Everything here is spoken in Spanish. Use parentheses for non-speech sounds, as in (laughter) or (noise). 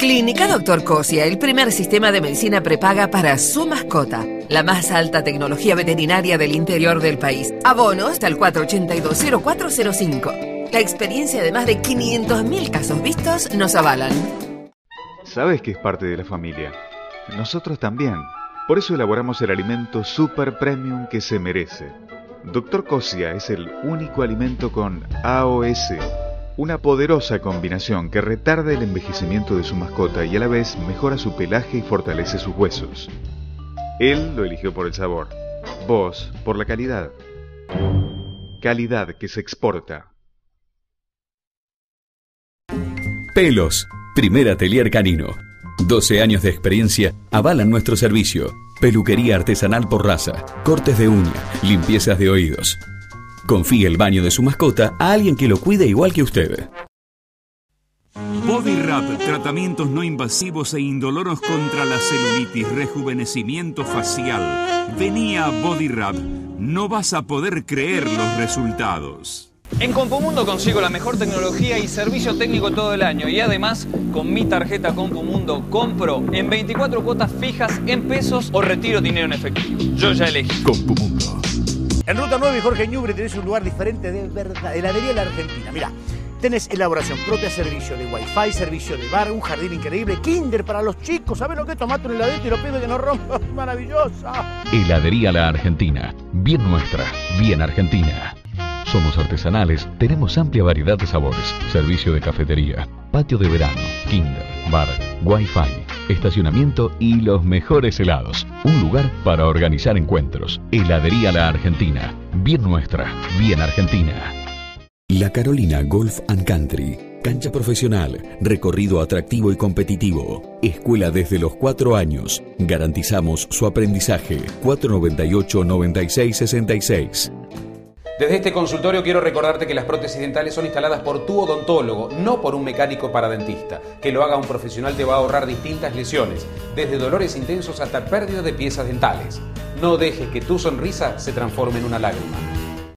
Clínica Doctor Cosia, el primer sistema de medicina prepaga para su mascota. La más alta tecnología veterinaria del interior del país. Abonos hasta el 482-0405. La experiencia de más de 500.000 casos vistos nos avalan. Sabes que es parte de la familia. Nosotros también. Por eso elaboramos el alimento super premium que se merece. Doctor Cosia es el único alimento con AOS una poderosa combinación que retarda el envejecimiento de su mascota y a la vez mejora su pelaje y fortalece sus huesos. Él lo eligió por el sabor, vos por la calidad. Calidad que se exporta. Pelos, primer atelier canino. 12 años de experiencia avalan nuestro servicio. Peluquería artesanal por raza, cortes de uña, limpiezas de oídos. Confíe el baño de su mascota a alguien que lo cuide igual que usted. Body Wrap, tratamientos no invasivos e indoloros contra la celulitis, rejuvenecimiento facial. Venía Body Wrap, no vas a poder creer los resultados. En Compumundo consigo la mejor tecnología y servicio técnico todo el año y además con mi tarjeta Compumundo compro en 24 cuotas fijas en pesos o retiro dinero en efectivo. Yo ya elegí. Compumundo. En Ruta 9 y Jorge Ñubre tenés un lugar diferente de verdad, heladería de la Argentina. Mira, tenés elaboración propia, servicio de wifi, servicio de bar, un jardín increíble, kinder para los chicos. ¿Sabes lo que es tomate un heladito y lo pido que no rompa? (laughs) Maravillosa. Heladería La Argentina. Bien nuestra, bien argentina. Somos artesanales, tenemos amplia variedad de sabores, servicio de cafetería, patio de verano, kinder, bar, wifi, estacionamiento y los mejores helados. Un lugar para organizar encuentros. Heladería La Argentina. Bien nuestra, bien argentina. La Carolina Golf and Country. Cancha profesional, recorrido atractivo y competitivo. Escuela desde los 4 años. Garantizamos su aprendizaje. 498-9666. Desde este consultorio quiero recordarte que las prótesis dentales son instaladas por tu odontólogo, no por un mecánico paradentista. Que lo haga un profesional te va a ahorrar distintas lesiones, desde dolores intensos hasta pérdida de piezas dentales. No dejes que tu sonrisa se transforme en una lágrima.